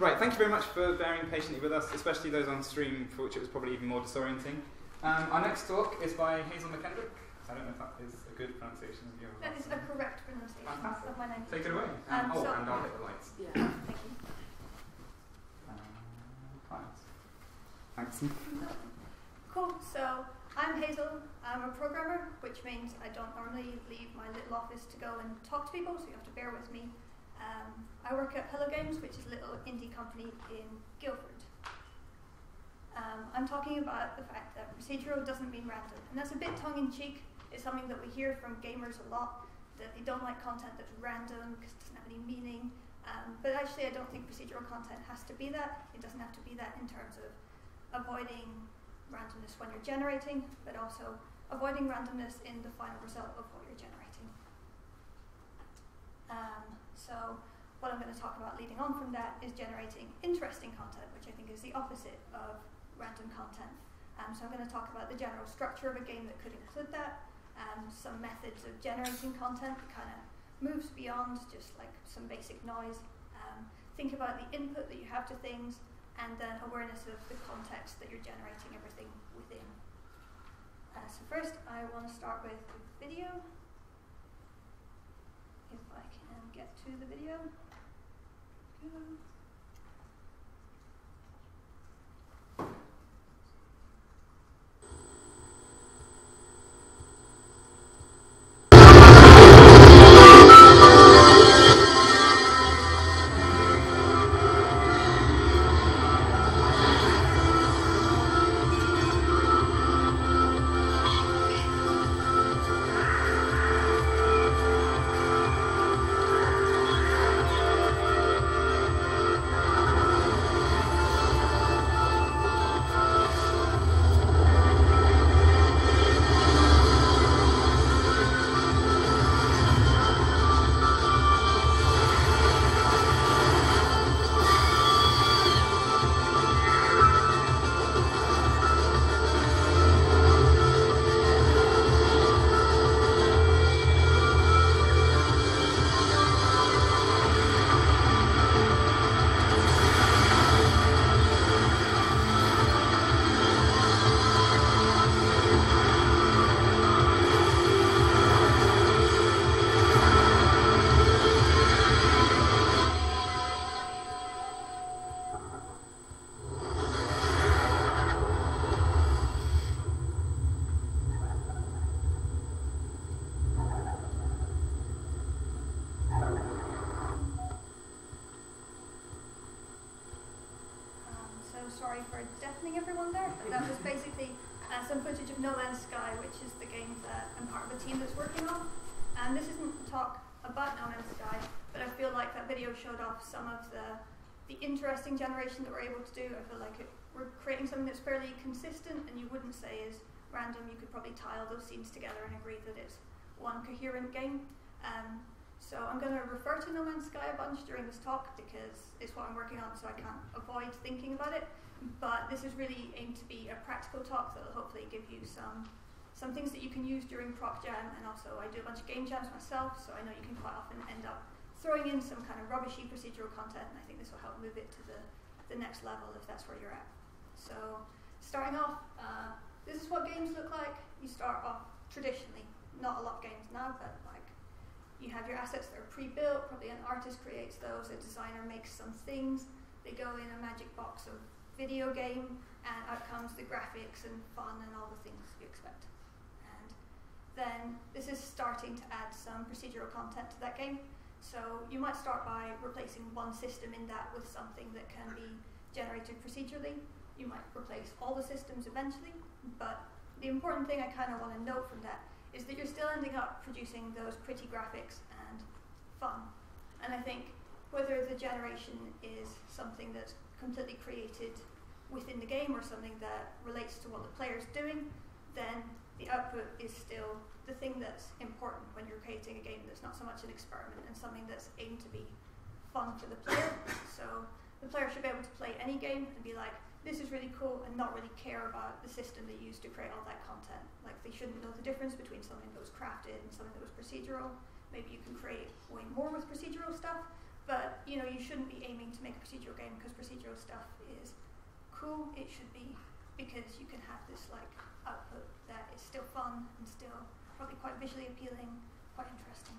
right, thank you very much for bearing patiently with us, especially those on stream, for which it was probably even more disorienting. Um, our next talk is by Hazel McKendrick. I don't know if that is a good pronunciation of your That is a correct pronunciation Fantastic. of my name. Take it away. Um, oh, so- and I'll hit the lights. Yeah. Thank you. Uh. Thanks. Cool. So I'm Hazel. I'm a programmer, which means I don't normally leave my little office to go and talk to people, so you have to bear with me. Um, I work at Hello Games, which is a little indie company in Guildford. Um, I'm talking about the fact that procedural doesn't mean random, and that's a bit tongue in cheek. It's something that we hear from gamers a lot that they don't like content that's random because it doesn't have any meaning. Um, but actually, I don't think procedural content has to be that. It doesn't have to be that in terms of avoiding randomness when you're generating, but also avoiding randomness in the final result of what you're generating. Um, so, what I'm going to talk about leading on from that is generating interesting content, which I think is the opposite of random content. Um, so, I'm going to talk about the general structure of a game that could include that, um, some methods of generating content that kind of moves beyond just like some basic noise. Um, think about the input that you have to things, and then awareness of the context that you're generating everything within. Uh, so first, I want to start with video. If I get to the video. Go. Sorry for deafening everyone there, but that was basically uh, some footage of No Man's Sky, which is the game that I'm part of a team that's working on. And this isn't talk about No Man's Sky, but I feel like that video showed off some of the the interesting generation that we're able to do. I feel like it, we're creating something that's fairly consistent, and you wouldn't say is random. You could probably tile those scenes together and agree that it's one coherent game. Um, so I'm going to refer to No Man's Sky a bunch during this talk because it's what I'm working on, so I can't avoid thinking about it. But this is really aimed to be a practical talk that will hopefully give you some some things that you can use during Proc Jam, and also I do a bunch of game jams myself, so I know you can quite often end up throwing in some kind of rubbishy procedural content, and I think this will help move it to the, the next level if that's where you're at. So starting off, uh, this is what games look like. You start off traditionally, not a lot of games now, but like you have your assets that are pre-built, probably an artist creates those, a designer makes some things, they go in a magic box of video game, and out comes the graphics and fun and all the things you expect. And then this is starting to add some procedural content to that game. So you might start by replacing one system in that with something that can be generated procedurally. You might replace all the systems eventually, but the important thing I kind of want to note from that is that you're still ending up producing those pretty graphics and fun. And I think whether the generation is something that's completely created within the game or something that relates to what the player's doing, then the output is still the thing that's important when you're creating a game that's not so much an experiment and something that's aimed to be fun for the player. So the player should be able to play any game and be like, this is really cool and not really care about the system they used to create all that content. Like they shouldn't know the difference between something that was crafted and something that was procedural. Maybe you can create way more with procedural stuff, but you know, you shouldn't be aiming to make a procedural game because procedural stuff is cool. It should be because you can have this like output that is still fun and still probably quite visually appealing, quite interesting.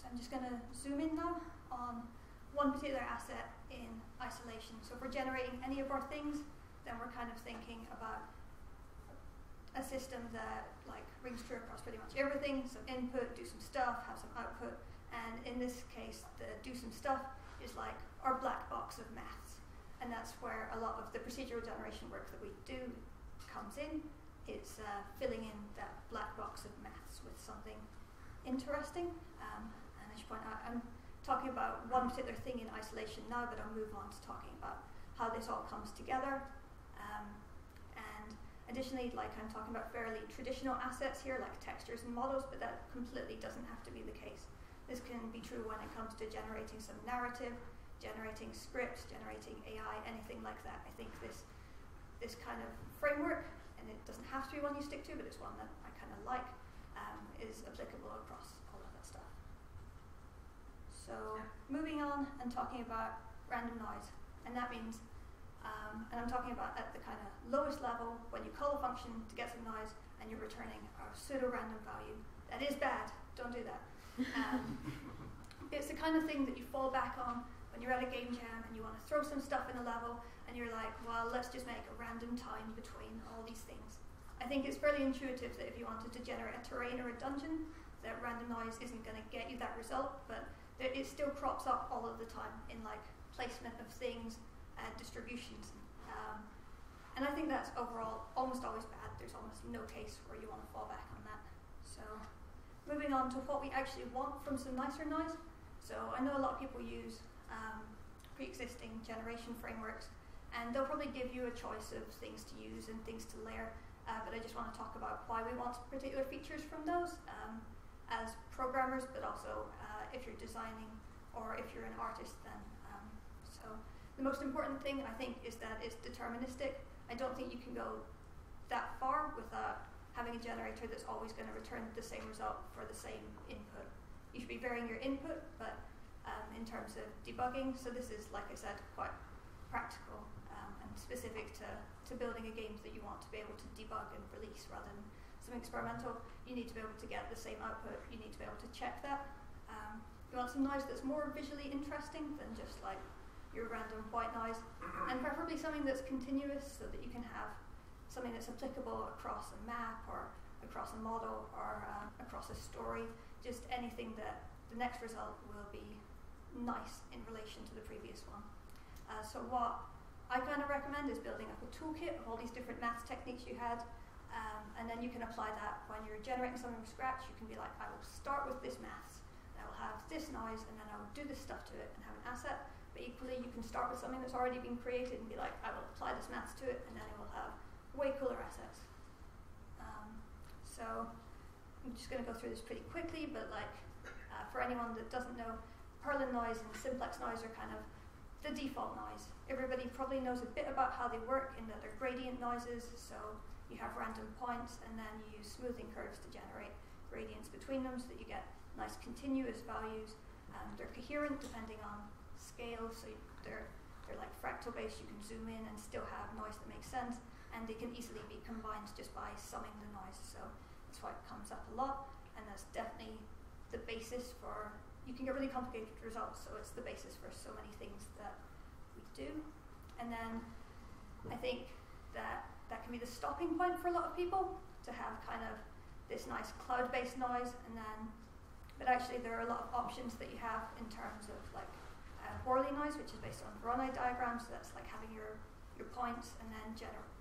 So I'm just going to zoom in now on one particular asset in isolation. So if we're generating any of our things, then we're kind of thinking about a system that like rings true across pretty much everything. So input, do some stuff, have some output, and in this case, the do some stuff is like our black box of maths. And that's where a lot of the procedural generation work that we do comes in. It's uh, filling in that black box of maths with something interesting. Um, and I should point out, I'm talking about one particular thing in isolation now, but I'll move on to talking about how this all comes together. Um, and additionally, like I'm talking about fairly traditional assets here, like textures and models, but that completely doesn't have to be the case. This can be true when it comes to generating some narrative, generating scripts, generating AI, anything like that. I think this this kind of framework, and it doesn't have to be one you stick to, but it's one that I kind of like, um, is applicable across all of that stuff. So moving on and talking about random noise, and that means, um, and I'm talking about at the kind of lowest level when you call a function to get some noise and you're returning a pseudo-random value. That is bad. Don't do that. Um, it's the kind of thing that you fall back on when you're at a game jam and you want to throw some stuff in a level and you're like, well, let's just make a random time between all these things. I think it's fairly intuitive that if you wanted to generate a terrain or a dungeon, that random noise isn't going to get you that result, but it still crops up all of the time in like placement of things and distributions. Um, and I think that's overall almost always bad. There's almost no case where you want to fall back on that. So moving on to what we actually want from some nicer noise. So I know a lot of people use um, pre-existing generation frameworks, and they'll probably give you a choice of things to use and things to layer. Uh, but I just want to talk about why we want particular features from those um, as programmers, but also uh, if you're designing or if you're an artist. Then um, so the most important thing I think is that it's deterministic. I don't think you can go that far without having a generator that's always going to return the same result for the same input. You should be varying your input, but um, in terms of debugging, so this is, like I said, quite practical um, and specific to, to building a game that you want to be able to debug and release rather than some experimental. You need to be able to get the same output, you need to be able to check that. Um, you want some noise that's more visually interesting than just like your random white noise, and preferably something that's continuous so that you can have something that's applicable across a map or across a model or uh, across a story, just anything that the next result will be nice in relation to the previous one. Uh, so what I kind of recommend is building up a toolkit of all these different maths techniques you had, um, and then you can apply that when you're generating something from scratch. You can be like, I will start with this maths, I will have this noise, and then I will do this stuff to it and have an asset. But equally, you can start with something that's already been created and be like, I will apply this maths to it, and then it will have way cooler assets. Um, so I'm just going to go through this pretty quickly, but like uh, for anyone that doesn't know, Perlin noise and simplex noise are kind of the default noise. Everybody probably knows a bit about how they work in that they're gradient noises, so you have random points and then you use smoothing curves to generate gradients between them so that you get nice continuous values. Um, they're coherent depending on scale, so they're, they're like fractal based, you can zoom in and still have noise that makes sense and they can easily be combined just by summing the noise. So that's why it comes up a lot, and that's definitely the basis for. You can get really complicated results, so it's the basis for so many things that we do. And then I think that that can be the stopping point for a lot of people to have kind of this nice cloud-based noise, and then, but actually there are a lot of options that you have in terms of like uh, noise, which is based on Voronoi diagrams. So that's like having your your points and then generate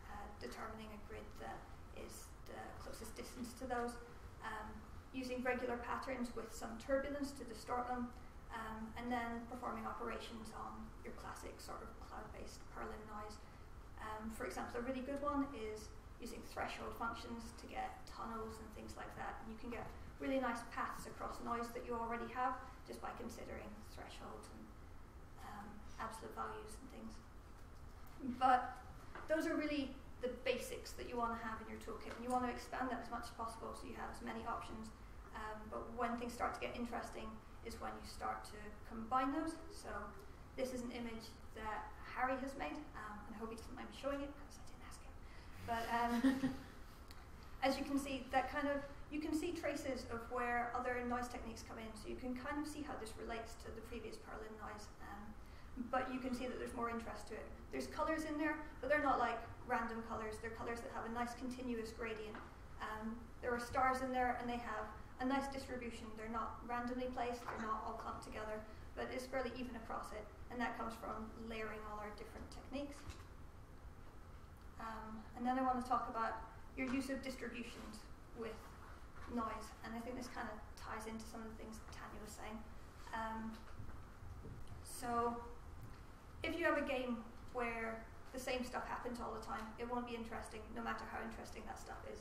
determining a grid that is the closest distance to those, um, using regular patterns with some turbulence to distort them, um, and then performing operations on your classic sort of cloud-based Perlin noise. Um, for example, a really good one is using threshold functions to get tunnels and things like that. And you can get really nice paths across noise that you already have just by considering thresholds and um, absolute values and things. But those are really the basics that you want to have in your toolkit. And you want to expand that as much as possible so you have as many options. Um, but when things start to get interesting, is when you start to combine those. So this is an image that Harry has made, um, and I hope he doesn't mind me showing it because I didn't ask him. But um, as you can see, that kind of you can see traces of where other noise techniques come in, so you can kind of see how this relates to the previous Perlin noise. Um, but you can see that there's more interest to it. There's colors in there, but they're not like random colors. They're colors that have a nice continuous gradient. Um, there are stars in there, and they have a nice distribution. They're not randomly placed. They're not all clumped together, but it's fairly even across it, and that comes from layering all our different techniques. Um, and then I want to talk about your use of distributions with noise, and I think this kind of ties into some of the things Tanya was saying. Um, so, if you have a game where the same stuff happens all the time, it won't be interesting, no matter how interesting that stuff is.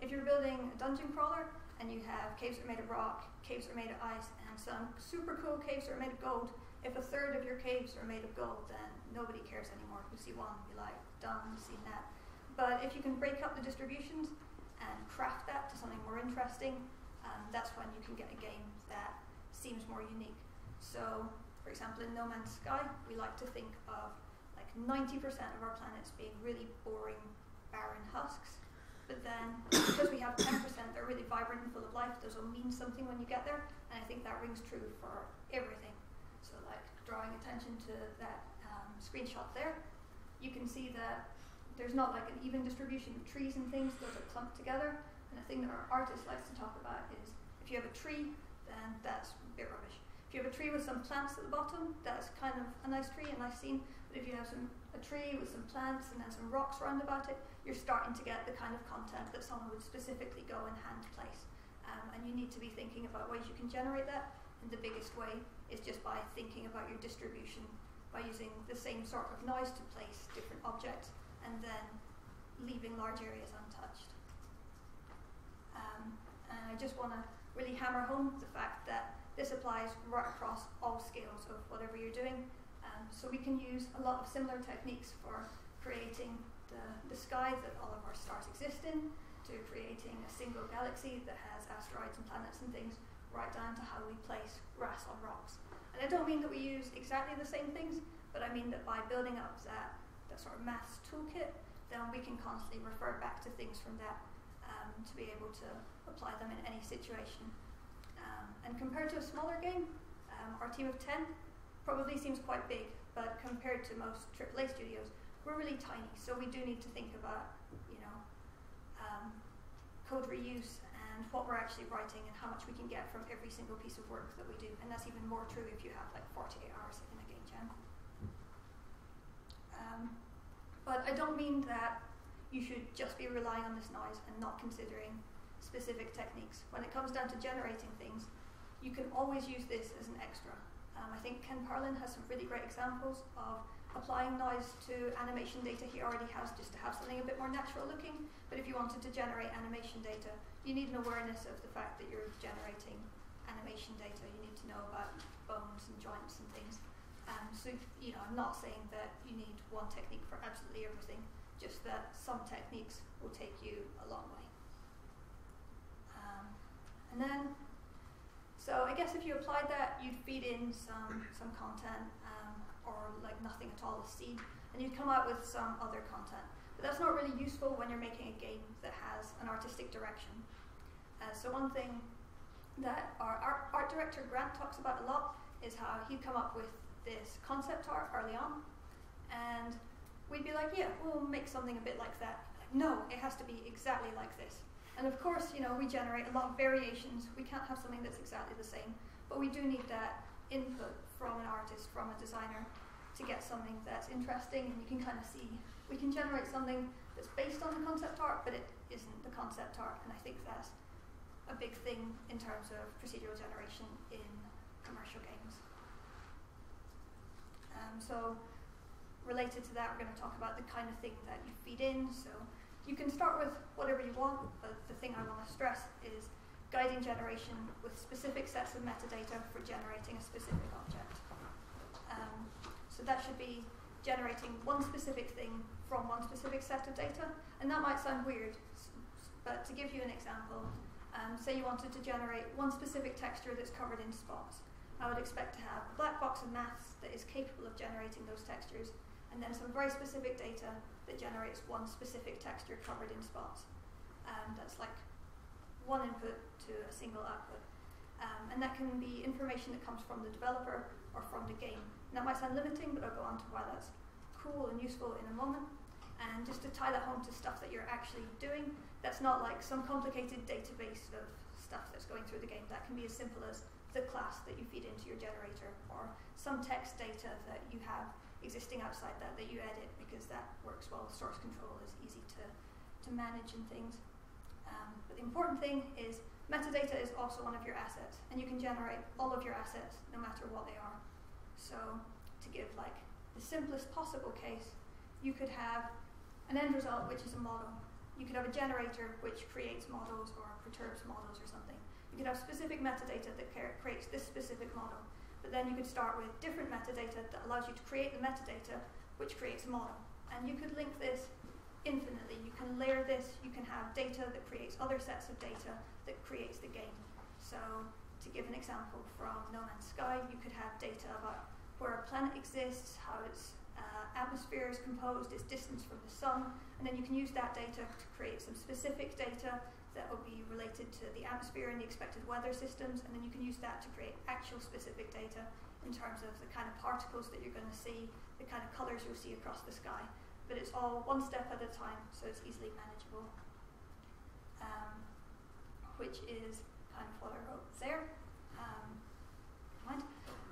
If you're building a dungeon crawler and you have caves that are made of rock, caves that are made of ice, and some super cool caves that are made of gold, if a third of your caves are made of gold, then nobody cares anymore. You see one, you like, done, seen that. But if you can break up the distributions and craft that to something more interesting, um, that's when you can get a game that seems more unique. So, for example, in No Man's Sky, we like to think of like 90% of our planets being really boring, barren husks. But then, because we have 10% that are really vibrant and full of life, those will mean something when you get there. And I think that rings true for everything. So, like drawing attention to that um, screenshot there, you can see that there's not like an even distribution of trees and things, those are clumped together. And the thing that our artist likes to talk about is if you have a tree, then that's a bit rubbish. If you have a tree with some plants at the bottom, that's kind of a nice tree, a nice scene. But if you have some a tree with some plants and then some rocks around about it, you're starting to get the kind of content that someone would specifically go and hand place. Um, and you need to be thinking about ways you can generate that. And the biggest way is just by thinking about your distribution, by using the same sort of noise to place different objects and then leaving large areas untouched. Um, and I just want to really hammer home the fact that this applies right across all scales of whatever you're doing. Um, so we can use a lot of similar techniques for creating the, the sky that all of our stars exist in, to creating a single galaxy that has asteroids and planets and things, right down to how we place grass on rocks. And I don't mean that we use exactly the same things, but I mean that by building up that that sort of maths toolkit, then we can constantly refer back to things from that um, to be able to apply them in any situation. Um, and compared to a smaller game, um, our team of 10 probably seems quite big, but compared to most AAA studios, we're really tiny. So we do need to think about, you know, um, code reuse and what we're actually writing and how much we can get from every single piece of work that we do. And that's even more true if you have like 48 hours in a game jam. Um, but I don't mean that you should just be relying on this noise and not considering specific techniques. When it comes down to generating things, you can always use this as an extra. Um, I think Ken Perlin has some really great examples of applying noise to animation data he already has just to have something a bit more natural looking. But if you wanted to generate animation data, you need an awareness of the fact that you're generating animation data. You need to know about bones and joints and things. Um, so, you know, I'm not saying that you need one technique for absolutely everything, just that some techniques will take you a long way. Um, and then, so I guess if you applied that, you'd feed in some, some content um, or like nothing at all, a seed, and you'd come out with some other content. But that's not really useful when you're making a game that has an artistic direction. Uh, so one thing that our art, art director Grant talks about a lot is how he'd come up with this concept art early on, and we'd be like, yeah, we'll make something a bit like that. Like, no, it has to be exactly like this. And of course, you know, we generate a lot of variations. We can't have something that's exactly the same, but we do need that input from an artist, from a designer, to get something that's interesting. And you can kind of see we can generate something that's based on the concept art, but it isn't the concept art. And I think that's a big thing in terms of procedural generation in commercial games. Um, so related to that, we're going to talk about the kind of thing that you feed in. So you can start with whatever you want, but the thing I want to stress is guiding generation with specific sets of metadata for generating a specific object. Um, so that should be generating one specific thing from one specific set of data. And that might sound weird, but to give you an example, um, say you wanted to generate one specific texture that's covered in spots. I would expect to have a black box of maths that is capable of generating those textures, and then some very specific data that generates one specific texture covered in spots. And that's like one input to a single output. Um, and that can be information that comes from the developer or from the game. And that might sound limiting, but I'll go on to why that's cool and useful in a moment. And just to tie that home to stuff that you're actually doing, that's not like some complicated database of stuff that's going through the game. That can be as simple as the class that you feed into your generator or some text data that you have existing outside that that you edit because that works well. Source control is easy to, to manage and things. Um, but the important thing is metadata is also one of your assets and you can generate all of your assets no matter what they are. So to give like the simplest possible case, you could have an end result, which is a model. You could have a generator which creates models or perturbs models or something. You could have specific metadata that creates this specific model. But then you could start with different metadata that allows you to create the metadata which creates a model. And you could link this infinitely. You can layer this, you can have data that creates other sets of data that creates the game. So to give an example from No Man's Sky, you could have data about where a planet exists, how its uh, atmosphere is composed, its distance from the sun, and then you can use that data to create some specific data that will be related to the atmosphere and the expected weather systems, and then you can use that to create actual specific data in terms of the kind of particles that you're going to see, the kind of colors you'll see across the sky. But it's all one step at a time, so it's easily manageable. Um, which is kind of what I wrote there. Um, mind.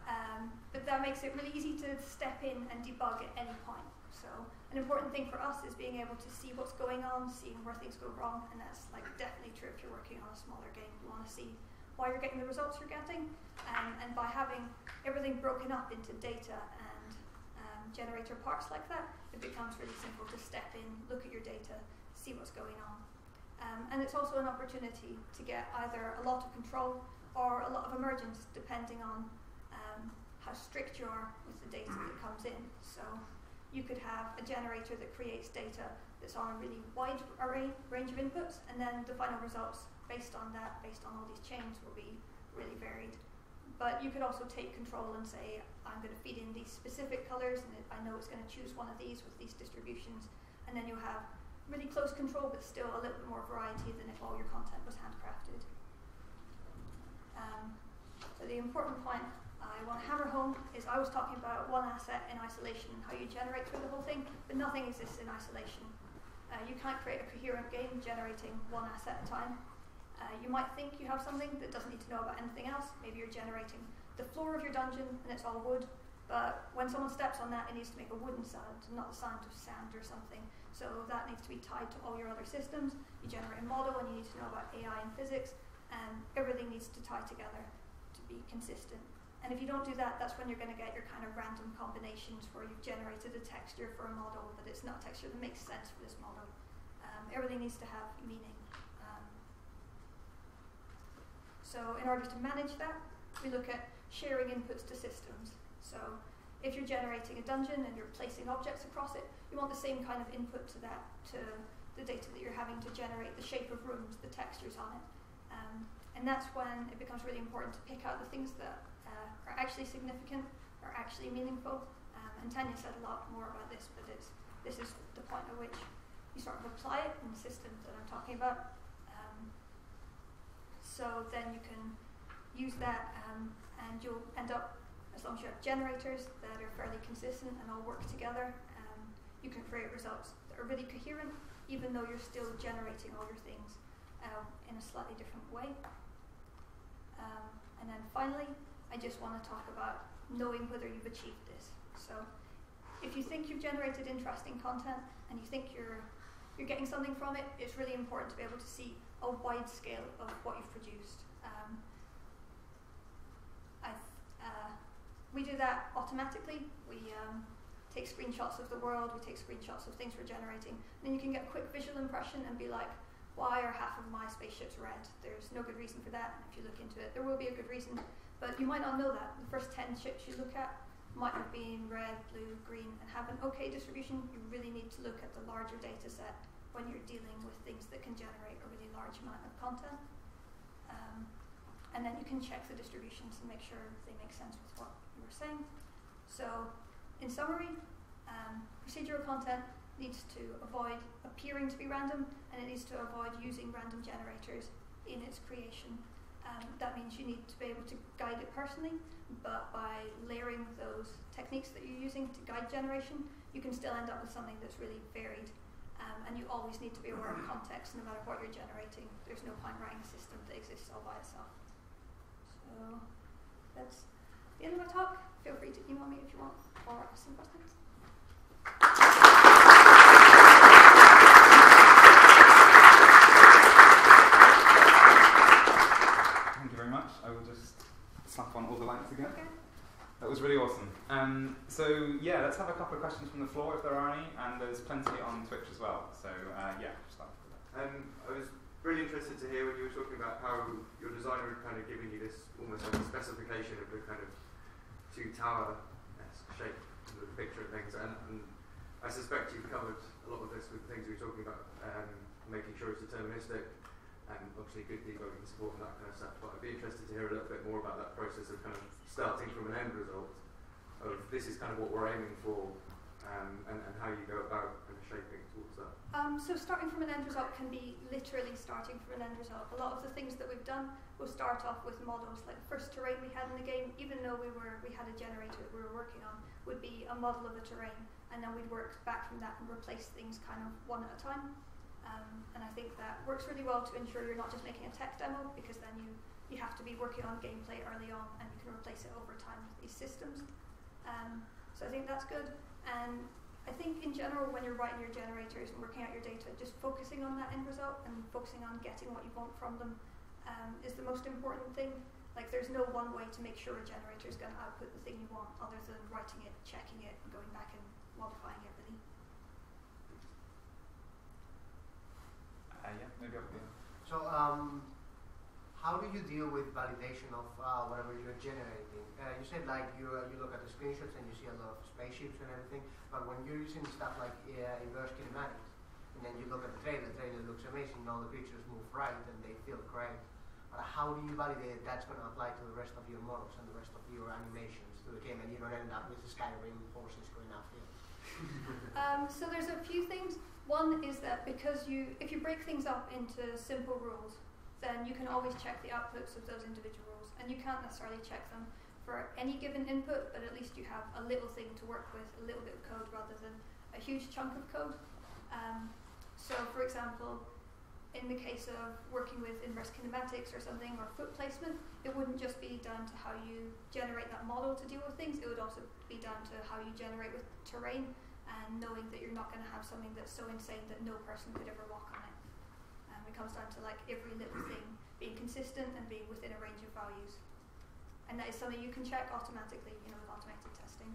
Um, but that makes it really easy to step in and debug at any point. So an important thing for us is being able to see what's going on, seeing where things go wrong, and that's like definitely true if you're working on a smaller game. You want to see why you're getting the results you're getting, um, and by having everything broken up into data and um, generator parts like that, it becomes really simple to step in, look at your data, see what's going on. Um, and it's also an opportunity to get either a lot of control or a lot of emergence, depending on um, how strict you are with the data that comes in. So you could have a generator that creates data that's on a really wide array range of inputs, and then the final results based on that, based on all these chains, will be really varied. But you could also take control and say, I'm going to feed in these specific colors, and I know it's going to choose one of these with these distributions, and then you'll have really close control, but still a little bit more variety than if all your content was handcrafted. Um, so the important point I want to hammer home is I was talking about one asset in isolation and how you generate through the whole thing, but nothing exists in isolation. Uh, you can't create a coherent game generating one asset at a time. Uh, you might think you have something that doesn't need to know about anything else. Maybe you're generating the floor of your dungeon and it's all wood, but when someone steps on that, it needs to make a wooden sound, not the sound of sand or something. So that needs to be tied to all your other systems. You generate a model and you need to know about AI and physics, and everything needs to tie together to be consistent. And if you don't do that, that's when you're going to get your kind of random combinations where you've generated a texture for a model, but it's not a texture that makes sense for this model. Um, everything needs to have meaning. Um, so in order to manage that, we look at sharing inputs to systems. So if you're generating a dungeon and you're placing objects across it, you want the same kind of input to that, to the data that you're having to generate the shape of rooms, the textures on it. Um, and that's when it becomes really important to pick out the things that uh, are actually significant, are actually meaningful. Um, and Tanya said a lot more about this, but it's, this is the point at which you sort of apply it in the system that I'm talking about. Um, so then you can use that um, and you'll end up, as long as you have generators that are fairly consistent and all work together, um, you can create results that are really coherent, even though you're still generating all your things uh, in a slightly different way. Um, and then finally, I just want to talk about knowing whether you've achieved this. So if you think you've generated interesting content and you think you're you're getting something from it, it's really important to be able to see a wide scale of what you've produced. Um, uh, we do that automatically. We um, take screenshots of the world, we take screenshots of things we're generating, and then you can get a quick visual impression and be like, why are half of my spaceships red? There's no good reason for that. If you look into it, there will be a good reason. But you might not know that. The first 10 ships you look at might have been red, blue, green, and have an okay distribution. You really need to look at the larger data set when you're dealing with things that can generate a really large amount of content. Um, and then you can check the distributions and make sure they make sense with what you were saying. So, in summary, um, procedural content needs to avoid appearing to be random, and it needs to avoid using random generators in its creation. Um, that means you need to be able to guide it personally, but by layering those techniques that you're using to guide generation, you can still end up with something that's really varied. Um, and you always need to be aware of context no matter what you're generating. There's no point writing a system that exists all by itself. So that's the end of my talk. Feel free to email me if you want or ask some questions. Thank you very much. I will just slap on all the lights again. Okay. That was really awesome. Um, so yeah, let's have a couple of questions from the floor if there are any, and there's plenty on Twitch as well. So uh, yeah. Um, I was really interested to hear when you were talking about how your designer had kind of given you this almost like a specification of the kind of two tower shape of the picture and things, and, and I suspect you've covered a lot of this with the things we were talking about, um, making sure it's deterministic, and obviously good debugging support and that kind of stuff. But I'd be interested to hear a little bit more about that process of kind of starting from an end result of this is kind of what we're aiming for, um, and, and how you go about kind of shaping towards that. Um, so starting from an end result can be literally starting from an end result. A lot of the things that we've done will start off with models. Like the first terrain we had in the game, even though we were we had a generator that we were working on, would be a model of a terrain, and then we'd work back from that and replace things kind of one at a time. Um, and I think that works really well to ensure you're not just making a tech demo, because then you you have to be working on gameplay early on, and you can replace it over time with these systems. Um, so I think that's good. And I think in general, when you're writing your generators and working out your data, just focusing on that end result and focusing on getting what you want from them um, is the most important thing. Like, there's no one way to make sure a generator is going to output the thing you want, other than writing it, checking it, and going back and modifying it. Really. Uh, yeah, maybe I'll be. So, um, how do you deal with validation of uh, whatever you're generating? Uh, you said like you uh, you look at the screenshots and you see a lot of spaceships and everything, but when you're using stuff like uh, inverse kinematics, and then you look at the trailer, the trailer looks amazing, all the pictures move right and they feel great. But how do you validate that's going to apply to the rest of your models and the rest of your animations to the game, and you don't end up with the Skyrim forces going up here? Um, so there's a few things. One is that because you, if you break things up into simple rules, then you can always check the outputs of those individual rules, and you can't necessarily check them for any given input, but at least you have a little thing to work with, a little bit of code rather than a huge chunk of code. Um, so, for example, in the case of working with inverse kinematics or something or foot placement, it wouldn't just be down to how you generate that model to deal with things, it would also be down to how you generate with terrain and knowing that you're not going to have something that's so insane that no person could ever walk on it. It comes down to like every little thing being consistent and being within a range of values. And that is something you can check automatically, you know, with automated testing.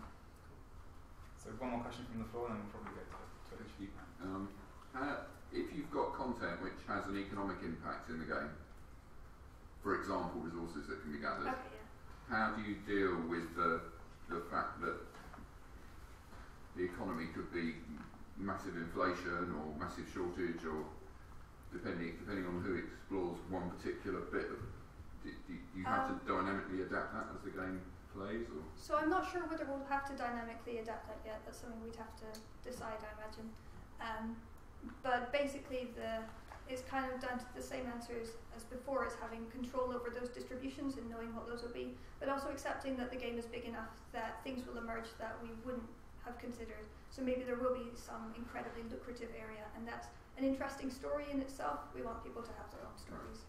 So one more question from the floor, and then we'll probably go to Twitch. Um, how, if you've got content which has an economic impact in the game, for example, resources that can be gathered, Okay, yeah. how do you deal with the, the fact that the economy could be massive inflation or massive shortage or depending depending on who explores one particular bit of do, do you have Um, to dynamically adapt that as the game plays or So I'm not sure whether we'll have to dynamically adapt that yet. That's something we'd have to decide, I imagine. Um, but basically, the it's kind of down to the same answers as before. It's having control over those distributions and knowing what those will be, but also accepting that the game is big enough that things will emerge that we wouldn't have considered. So maybe there will be some incredibly lucrative area, and that's an interesting story in itself. We want people to have their own stories.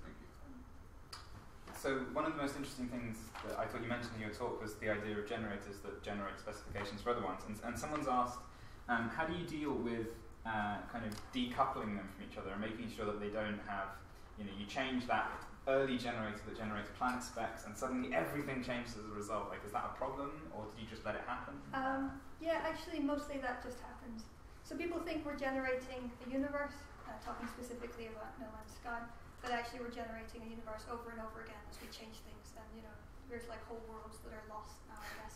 So one of the most interesting things that I thought you mentioned in your talk was the idea of generators that generate specifications for other ones. And, and someone's asked, um, how do you deal with uh, kind of decoupling them from each other and making sure that they don't have, you know, you change that early generator that generates planet specs and suddenly everything changes as a result. Like, is that a problem or did you just let it happen? Um, yeah, actually, mostly that just happens. So people think we're generating a universe, uh, talking specifically about No Man's Sky, but actually we're generating a universe over and over again as we change things. And you know, there's like whole worlds that are lost now, I guess.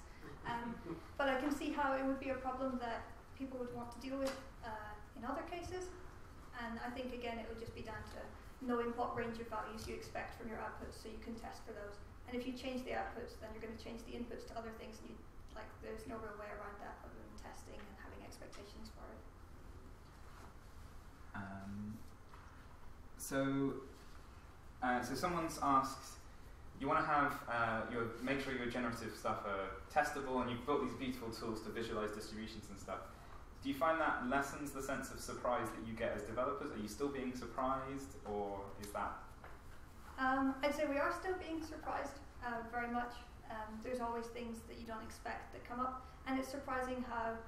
Um, but I can see how it would be a problem that people would want to deal with uh, in other cases. And I think again, it would just be down to knowing what range of values you expect from your outputs so you can test for those. And if you change the outputs, then you're going to change the inputs to other things. And you, like, there's no real way around that other than testing and having expectations for it. Um, so, uh, so someone's asked, you want to have uh, your make sure your generative stuff are testable, and you've built these beautiful tools to visualize distributions and stuff. Do you find that lessens the sense of surprise that you get as developers? Are you still being surprised, or is that? Um, I'd say we are still being surprised uh, very much. Um, there's always things that you don't expect that come up, and it's surprising how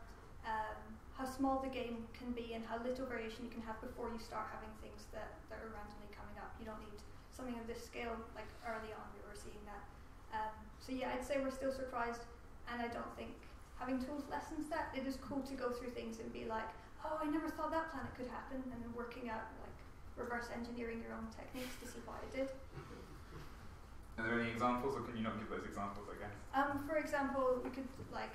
um, how small the game can be and how little variation you can have before you start having things that, that are randomly coming up. You don't need something of this scale like early on we were seeing that. Um, so yeah, I'd say we're still surprised, and I don't think having tools lessens that. It is cool to go through things and be like, oh, I never thought that planet could happen, and then working out like reverse engineering your own techniques to see why it did. Are there any examples, or can you not give those examples? I guess. Um, for example, we could like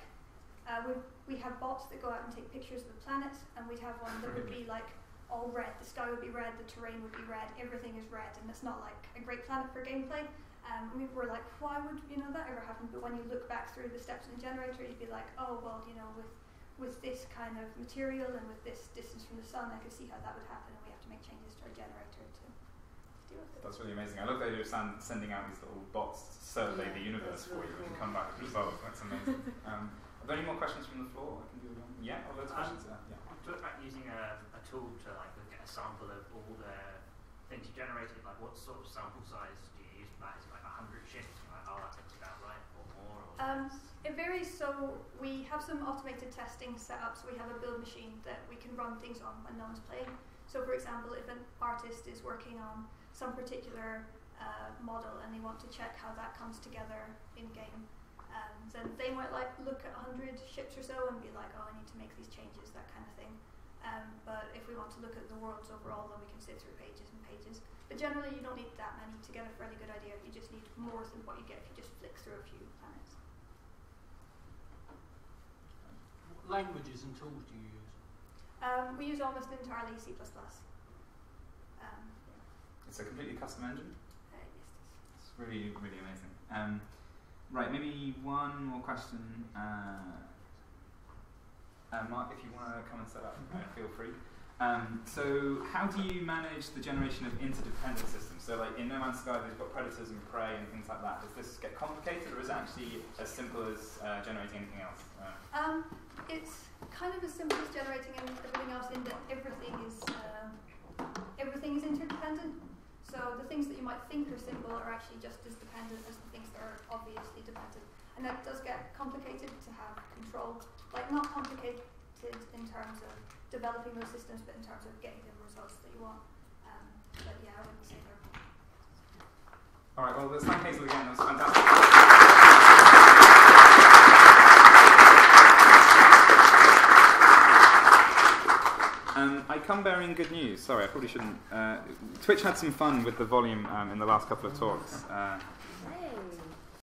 uh, we we have bots that go out and take pictures of the planets, and we'd have one that would be like all red. The sky would be red, the terrain would be red, everything is red, and it's not like a great planet for gameplay. Um, we were like, why would you know that ever happen? But when you look back through the steps in the generator, you'd be like, oh well, you know, with with this kind of material and with this distance from the sun, I could see how that would happen, and we have to make changes to our generator to, to deal with it. That's really amazing. I love the idea of send, sending out these little bots to survey Yeah, the universe for really you and come back with results. That's amazing. um, are there any more questions from the floor? I can do one. Yeah, oh, loads of Um, questions. Yeah. You talked about using a, a tool to like look at a sample of all the things you generated. Like, what sort of sample size do you use for that? Is it like hundred shifts? You're like, oh, that looks about right, or more? Or Um. It varies. So we have some automated testing set up. So we have a build machine that we can run things on when no one's playing. So for example, if an artist is working on some particular uh, model and they want to check how that comes together in game, um, then they might like look at 100 ships or so and be like, oh, I need to make these changes, that kind of thing. Um, but if we want to look at the worlds overall, then we can sit through pages and pages. But generally, you don't need that many to get a fairly good idea. You just need more than what you get if you just flick through a few planets. What languages and tools do you use? Um, we use almost entirely C++. It's a completely custom engine. uh, yes, it is. Really, really amazing. Um, right, maybe one more question. Uh, uh, Mark, if you want to come and set up, uh, feel free. Um, so, how do you manage the generation of interdependent systems? So, like in No Man's Sky, they've got predators and prey and things like that. Does this get complicated, or is it actually as simple as uh, generating anything else? Uh, Um, it's kind of as simple as generating everything else in that everything is um, everything is interdependent. So the things that you might think are simple are actually just as dependent as the things that are obviously dependent. And that does get complicated to have control. Like not complicated in terms of developing those systems, but in terms of getting the results that you want. Um, but yeah, I wouldn't say they're all right, well, let's Hazel again. That was fantastic. Um, I come bearing good news. Sorry, I probably shouldn't. Uh, Twitch had some fun with the volume um, in the last couple of talks. Uh.